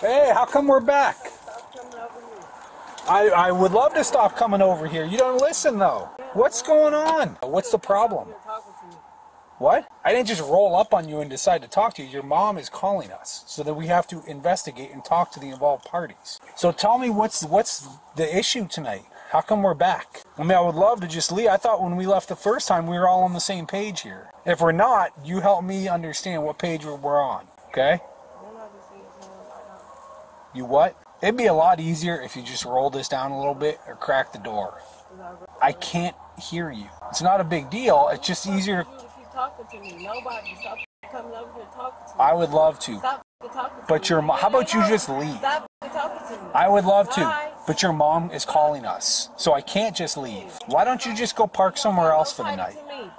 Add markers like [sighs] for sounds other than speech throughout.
Hey, how come we're back? I, I would love to stop coming over here. You don't listen though. What's going on? What's the problem? What? I didn't just roll up on you and decide to talk to you. Your mom is calling us, so that we have to investigate and talk to the involved parties. So tell me what's what's the issue tonight? How come we're back? I mean, I would love to just leave. I thought when we left the first time we were all on the same page here. If we're not, you help me understand what page we're- we're on. Okay? You what? It'd be a lot easier if you just roll this down a little bit or crack the door. I can't hear you. It's not a big deal. It's just easier. You talking to me. Nobody stop coming over here talking to me. I would love to. Stop talking to But your mom. how about you just leave? Stop talking to me. I would love to, but your mom is calling us, so I can't just leave. Why don't you just go park somewhere else for the night? talk to me.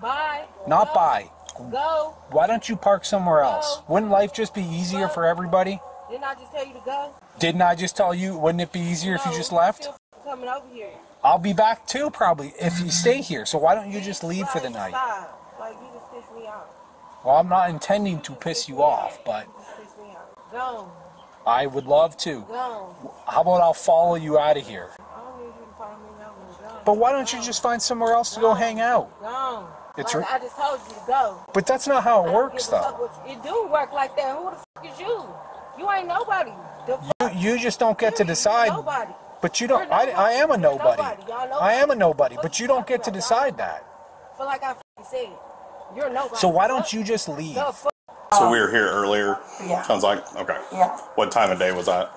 Bye. Not buy. Go. Why don't you park somewhere else? Wouldn't life just be easier for everybody? Didn't I just tell you to go? Didn't I just tell you? Wouldn't it be easier if you just left? coming over here. I'll be back too, probably, if you stay here. So why don't you just leave for the night? Like you just pissed me off. Well, I'm not intending to piss you off, but You me off. Go. I would love to. Go. How about I'll follow you out of here? I don't need you to find me nowhere. But why don't you just find somewhere else to go hang out? Go. It's like I just told you to go. But that's not how it works, give a fuck though. It do work like that. Who the fuck is you? You ain't nobody. You, you just don't get to You- you decide. Nobody. But you don't. I. I am a You're nobody. nobody. I am a nobody. But you you don't get to decide that. Feel like I said. You're nobody. So why don't you just leave? So we were here earlier. Yeah. Sounds like okay. Yeah. What time of day was that?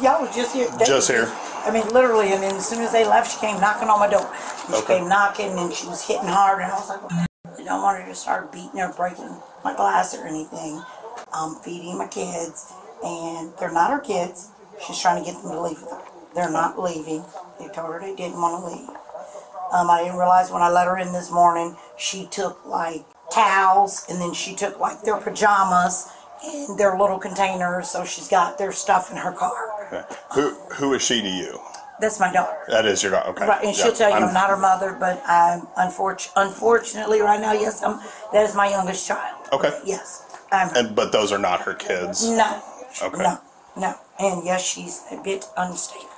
Y'all was just here. they Just here. I mean, literally, and then as soon as they left, she came knocking on my door. And She Okay. came knocking and she was hitting hard, and I was like, I don't want her to start beating or breaking my glass or anything. I'm feeding my kids, and they're not her kids. She's trying to get them to leave with her. They're not leaving. They told her they didn't want to leave. Um, I didn't realize when I let her in this morning, she took like towels and then she took like their pajamas and their little containers. So she's got their stuff in her car. Okay. Who who is she to you? That's my daughter. That is your daughter. Okay. Right, and she'll Yeah, tell you I'm, I'm- not her mother, but I'm unfortunate. Unfortunately, right now, yes, I'm. That is my youngest child. Okay. Yes, I'm. And but those are not her kids. no. Okay. No. No. And yes, she's a bit unstable.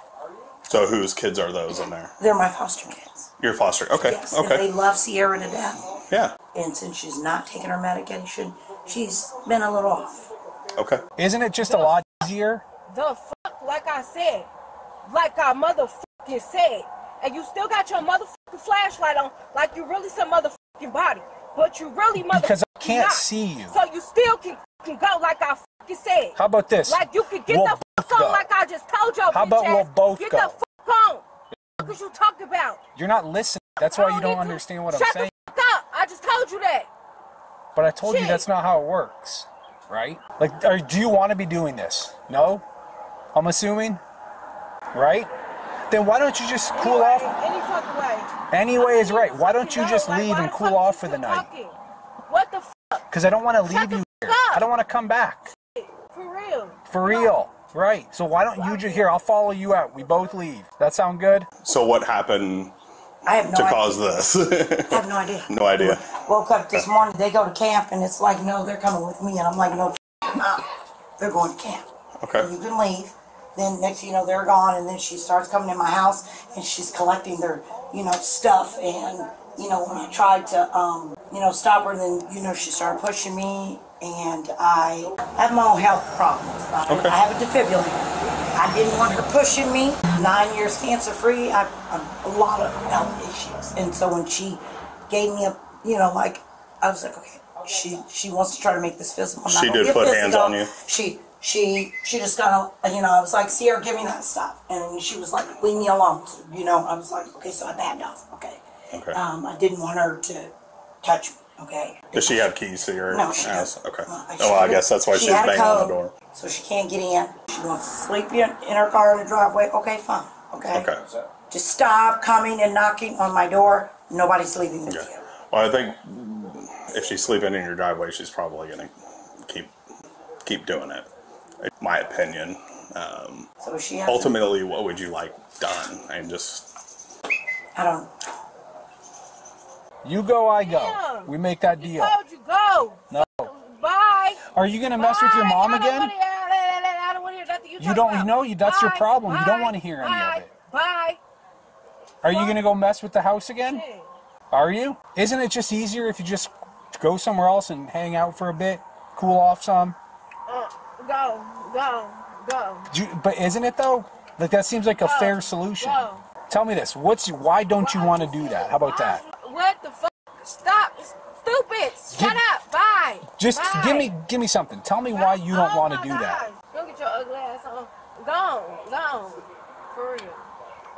So whose kids are those in there? They're my foster kids. Your foster. Okay. Yes. And okay. they love Sierra to death. Yeah. And since she's not taking her medication, she's been a little off. Okay. Isn't it just a lot easier? The fuck? Like I said. Like I motherfucking said. And you still got your motherfucking flashlight on, like you really some motherfucking body. But you really motherfucking Because I can't not. see you. So you still can, can go like I fucking said. How about this? Like you can get We'll the fuck go. like I just told you. How about we'll ass. both Get go? the fuck on. What is you talking about? You're not listening. That's why you don't understand what I'm saying. Shut the fuck up. I just told you that. But I told you that's not how it works, right? Like, are, do you want to be doing this? No? I'm assuming? Right? Then why don't you just cool Anyway, off? Any fucking way. Anyway is right. Why don't you just leave and cool off for the night? talking? What the fuck? Because I don't want to leave you here. up. I don't want to come back. For real. For real. Right. So why don't you just here? I'll follow you out. We both leave. That sound good? So what happened I have no to idea. cause this? I have no idea. [laughs] no idea. Woke up this morning. They go to camp, and it's like, no, they're coming with me, and I'm like, no, they're. They're going to camp. Okay. you can leave. Then next you know, they're gone, and then she starts coming in my house, and she's collecting their, you know, stuff. And you know, when I tried to, um, you know, stop her, then you know, she started pushing me, and I have my own health problems. I, Okay. I have a defibrillator. I didn't want her pushing me. Nine years cancer free. I've, I've a lot of health issues, and so when she gave me a, you know, like I was like, okay, she she wants to try to make this physical. She did put hands on you? She she she just kind of you know I was like Sierra, give me that stuff, and she was like, leave me alone. You know, I was like, okay, so I backed off. Okay, Okay. um, I didn't want her to touch me. Okay. Does she have keys to your No, she house? doesn't. Okay. Uh, Oh, she well, I guess that's why she she's had a banging on the code, door. So she can't get in. She wants to sleep in, in her car in the driveway. Okay, fine. Okay. Okay. Just stop coming and knocking on my door. Nobody's leaving with Okay. you. Well, I think if she's sleeping in your driveway, she's probably gonna keep keep doing it. In my opinion. Um, So she has. ultimately, what would you like done? And just I don't. You go, I go. Yeah. We make that deal. Told you go. No. Bye. Are you gonna mess with your mom again? I you, You don't- about? know, you- that's your Bye, problem. You don't wanna hear any of it. Bye. Are you gonna go mess with the house again? Hey, Are you? Isn't it just easier if you just go somewhere else and hang out for a bit, cool off some? uh, go, go, go. You, but isn't it though? Like that seems like a fair solution. go. Tell me this. What's why don't you want to do that? How about that? What the fuck? Stop. Stupid. Shut up. Bye. Just Bye. give me give me something. Tell me why you don't Oh want to do that. God. Go get your ugly ass on. Gone. Gone. For real.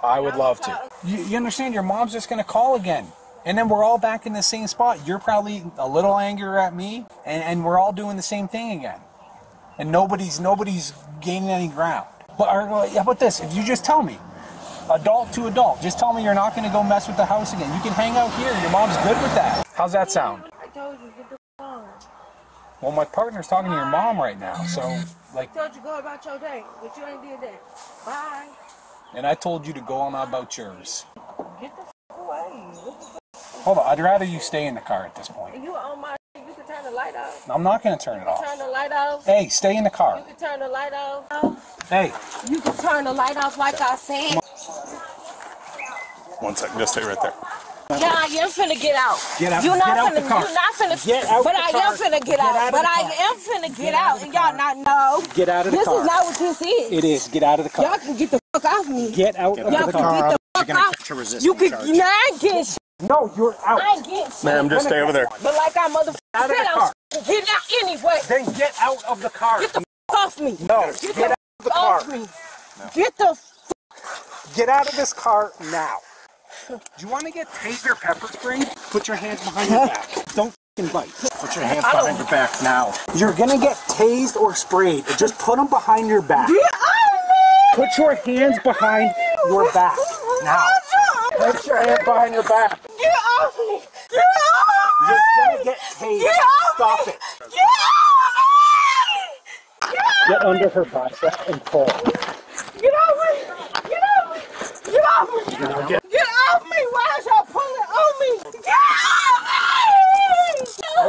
I would love to. You, you understand? Your mom's just gonna call again, and then we're all back in the same spot. You're probably a little angrier at me, and, and we're all doing the same thing again, and nobody's nobody's gaining any ground. But or, how about this? If you just tell me, adult to adult, just tell me you're not gonna go mess with the house again. You can hang out here. Your mom's good with that. How's that sound? I told you get the phone. Well, my partner's talking to your mom right now, so like, I told you go about your day, but you ain't did that. Bye. and I told you to go on about yours. Get the fuck away. The? Hold on, I'd rather you stay in the car at this point. You on my you can turn the light off. I'm not gonna turn it off. Turn the light off. Hey, stay in the car. You can turn the light off. Hey, You can turn the light off like I said. One second, just stay right there. Yeah, I am finna get out. Get out- You not get finna. the car. You not finna. Get out But the I car. am finna get, Get out. out but I am finna get, out out, and y'all not know. Get out of the this car. This is not what this is. it is. Get out of the car. Y'all can get the fuck off me. Get out of Y'all the can car. get the You're fuck gonna out. catch a resistance You can. charge. Nah, I ain't getting shit. No, you're out. I ain't getting shit. Ma'am, just stay over there. But like I motherfucker Out said. I'm getting out anyway. Then get out of the car. Get the fuck off me. No, Get get out of the car. Get the. F- Get out of this car now. Do you want to get taser pepper sprayed? Put your hands behind your back. [laughs] Don't fucking bite. Put your hands behind your back now. You're gonna get tased or sprayed. Just put them behind your back. Get off me. Put your hands behind your back now. Put your hands behind your back. Get off me. Get off me. You're gonna get tased. Get off Stop me. it. Get off me. Get under her bicep and pull. Get off me! Get off me! Get off me! get- Get off me! Why is y'all pulling on me? Get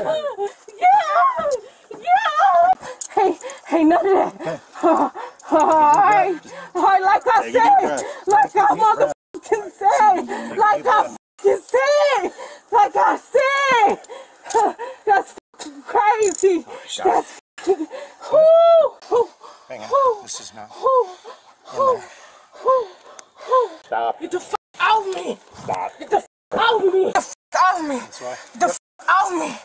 off me! Get off me! Get off Hey, hey, none of that. [laughs] Alright, alright, like I Take a deep said, breath. like I motherfucking said, like I fucking said, like I said. [sighs] That's fucking crazy. That's fucking. Whoo! Hang Whoo! on. This is not. Whoo! Whoo! Whoo! Whoo! Stop. Get the fuck off me! Stop. Get the fuck off me! Get the fuck off me! That's why. Get the fuck off me!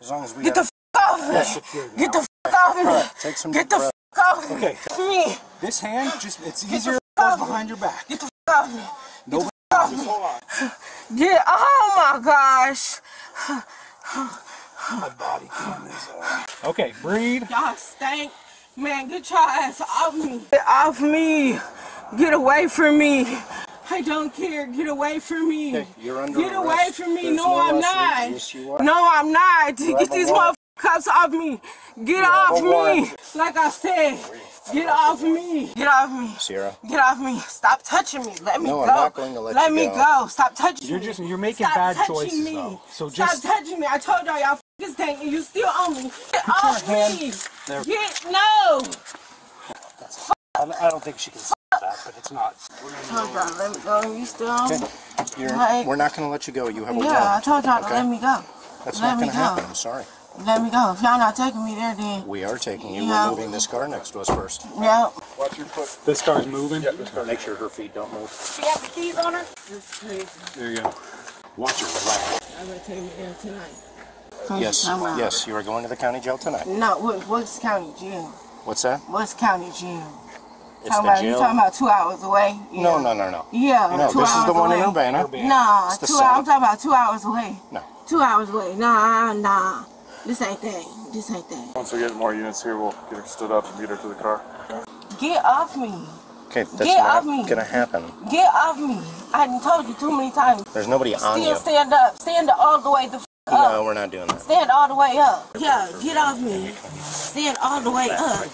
As long as we Get the have, fuck off me! Get the fuck off me! take some Get deep the breath. fuck off me! Okay. Me! This hand, just it's the easier fuck goes behind your back. Get the fuck off me! Nobody. Off me! Hold on. Get! Oh my gosh! My body cam is. Uh... Okay, breathe. Y'all stank. Man, get your ass off me! Get off me! Get away from me! I don't care. Get away from me. Okay, you're under Get away from me. There's no, no I'm arrest. not. Yes, you are. No, I'm not. You Get these warrant. motherfuckers off me. Get have off me. Like I said, get off me. Get off me. Sierra. Get off me. Stop touching me. Let me No, go. I'm not going to let you me go. go. Stop touching me. You're just you're making Stop bad touching choices me. though. So Stop touching me. I told y'all y'all this thing and you still on me. Get your off hand me. there. Get no. I I don't think she can stop that, but it's not. told y'all let me go. You still on me? Okay. You're, Like- we're not going to let you go. You have a Yeah, I told y'all to Okay. let me go. That's let not going to happen. I'm sorry. Let me go. If y'all not taking me there, then We are taking you. Yeah. We're moving this car next to us first. yeah. Watch your foot. This car's moving. Yep, this car. Make sure her feet don't move. She got the keys on her. There you go. Watch your left. I'm gonna take me there tonight. Yes, yes. You are going to the county jail tonight. No, what, what's county jail? What's that? What's county jail? It's talking the about, You jail. talking about two hours away? Yeah. No, no, no, no. Yeah, No, two this is hours the one in away. Urbana. Nah, It's the two. I'm talking about two hours away. No. Two hours away. Nah, nah. This ain't that. This ain't that. Once we get more units here, we'll get her stood up and beat her to the car. Get off me. Okay, that's Get not off me. going to happen. Get off me. I done told you too many times. There's nobody on Still you. stand up. Stand all the way the f- up. No, we're not doing that. Stand all the way up. Yeah, get off me. Stand all the way up.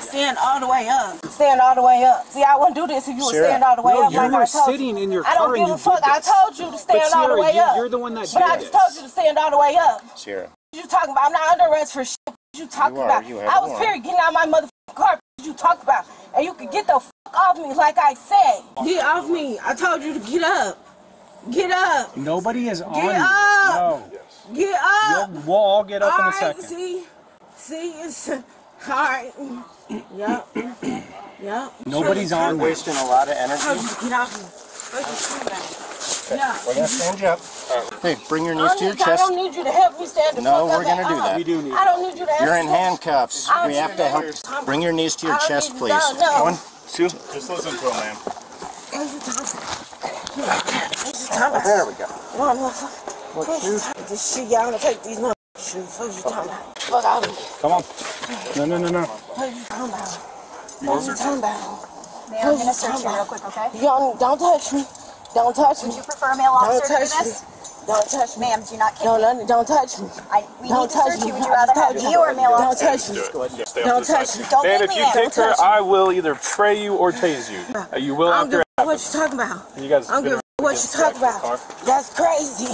Stand all the way up. Stand all the way up. See, I wouldn't do this if you would Sarah. stand all the way No, up you like were I told sitting you. in your car. I don't give and a fuck. I told you to stand all the way you- up. you're the one that But I just this. told you to stand all the way up. Sierra. What you talking about? I'm not under arrest for shit. What you talking You are. about? You have I a was warrant. period getting out my motherfucking car. What you talk about? And you can get the fuck off me, like I said. Get off me. I told you to get up. Get up. Nobody is on Get you. up. No. Get up. You'll, we'll all get up All in a right, second. see, see, it's all right. Yep, yep. Nobody's on you. Wasting a lot of Told energy. you to get off me. What you talking about? Yeah. We're gonna stand you up. Uh-huh. Hey, bring your knees to your don't, I chest. don't need you to help me stand the No, fuck we're gonna do that. We do need I don't need you to help You're me in stand- handcuffs. I We don't have need to you help. Bring your knees to your I don't chest, need- please. no, no. Go on. Just listen to him, man. What you talking What you talking about? There we go. Come on, motherfucker. What shoes? This shit, y'all gonna take these motherfucking shoes. What you talking about? Fuck out of here. Come on. No, no, no, no. What you talking about? What you talking about? Ma'am, I'm gonna search you real quick, okay? Y'all don't touch me. Don't touch me. Would you prefer a male Don't officer to do touch me. this? Don't touch me. Ma'am, do not kick Don't, me. don't, don't touch me. I, we Don't need to touch search me. you. Would you I rather told have you. me or a male Don't officer? touch me. Do it. Stay on Don't this side. touch me. Don't Man, make if me you in. kick her, touch me. I will either tray you or tase you. Uh, you will I don't after. give a fuck what you talking about. You guys I don't been give a fuck what you talking about. car? That's crazy.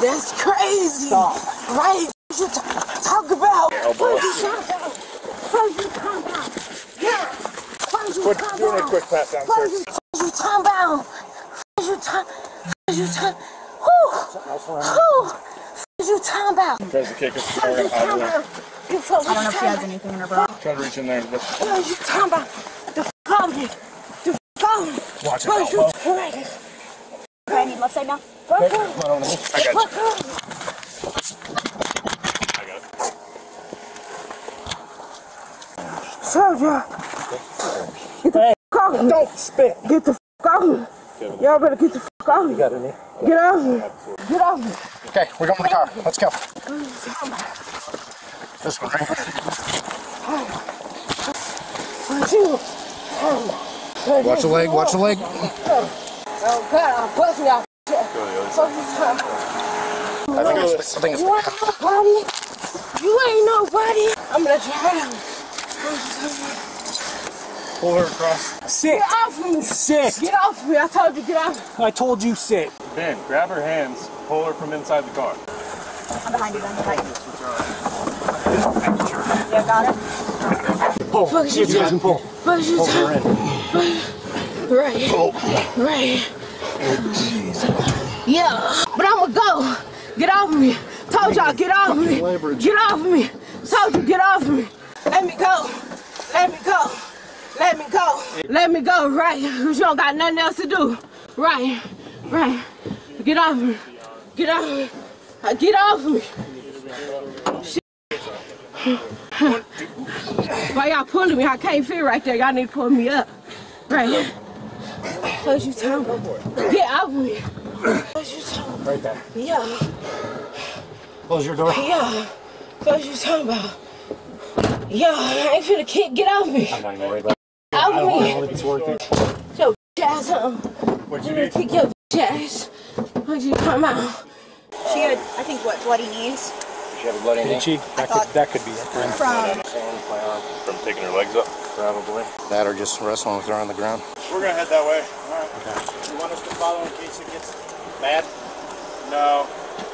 That's crazy. Right? What you ta- talk about? What you talking about? What you talking about? Yeah. What you talking about? quick pat down, What you, what you talking about? What you talking? What you talking? Who? Who? What you talking about? Tries to kick us. What you talking about? You fuck I don't know if she has anything in her bra. Try to reach in there and lift. What you talking about? The fuck out of me. The fuck out of me. Watch it, What you elbow. about? Okay, I need left side now. Fuck out of me. I got you. Fuck out of me. I got it. Soldier. Get the fuck off me. Don't spit. Get the fuck off me. Y'all better get the fuck out off me. Get off me. Get off me. Okay, we're going to the car. Let's go. This one right here. What you? Watch the leg. Watch the leg. Oh God, I'm busting y'all. Fuck you talking about? I think it's. I think it's. You ain't nobody. You ain't nobody. I'm gonna let you have Pull her across. Sit. Get off me. Sit. Get off me. I told you get off. I told you sit. Ben, grab her hands. Pull her from inside the car. I'm behind you, then. Behind you. Yeah, got it. Fuck you talking. pull. Fuck you talking. Right. Right. Oh, yeah. But I'ma go. Get off me. Told y'all, get off me. Get off me. Told you, get off me. Let me go. Let me go. Let me go. Let me go, right? You don't got nothing else to do. Right. Right. Get off me. Get off me. Uh, Get off me. Why y'all pulling me? I can't fit right there. Y'all need to pull me up. Right. What you talking about? Get off me. What you talking about? Right there. Yeah. Close your door. Yeah. What you talking about? Yeah, I ain't finna kick. Get off me. I'm not even worried about Off it. me. think it's worth it. Yo, ass um. What'd you do? Kick your ass. What'd you come out? She had, I think, what, bloody knees You have a bloody knee? Itchy. That could, that could be it. from. From taking her legs up. probably. That or just wrestling with her on the ground. We're gonna head that way. All right. You want us to follow in case it gets bad? No,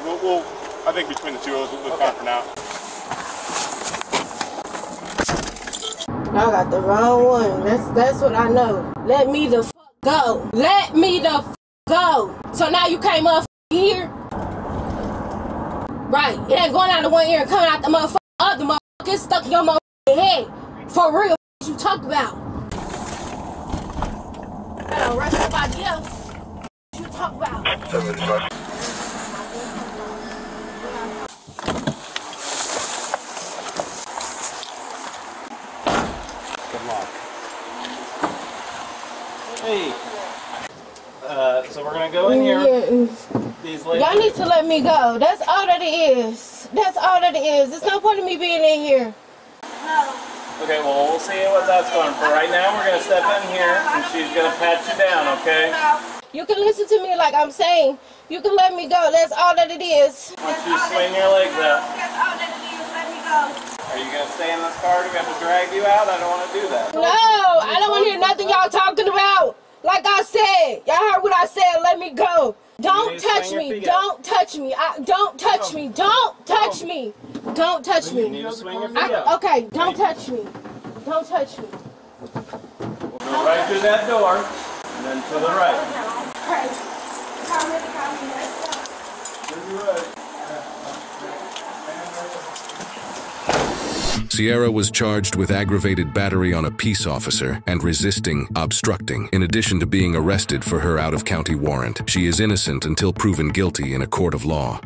we'll, we'll. I think between the two of us, we'll be fine for now. I got the wrong one. That's that's what I know. Let me the fuck go. Let me the fuck go. So now you came up here. Right. It ain't going out of one ear and coming out the motherfucker other motherfucker. It's stuck in your motherfucking head. For real. What you talk about? Don't rush somebody else. What you talk about? Good luck. Hey. Uh, so we're gonna go in here. Yeah. These ladies. Y'all need to let me go. That's all that it is. That's all that it is. There's no point in me being in here. No. Okay, well we'll see what that's going for. Right now we're gonna step in here and she's gonna pat you down, okay? You can listen to me like I'm saying. You can let me go. That's all that it is. Once you swing your legs out. That's all that it is. Let me go. Are you gonna stay in this car? Do we have to drag you out? I don't wanna do that. No, I don't want to hear nothing y'all talking about. Like I said, y'all heard what I said. Let me go. Don't touch me. Don't touch me. I, don't touch me. Don't touch me. Don't touch me. need to swing your feet I, okay, don't touch me. Don't touch me. We'll go right through that door, and then to the right. Sierra was charged with aggravated battery on a peace officer and resisting obstructing, in addition to being arrested for her out of county warrant. She is innocent until proven guilty in a court of law.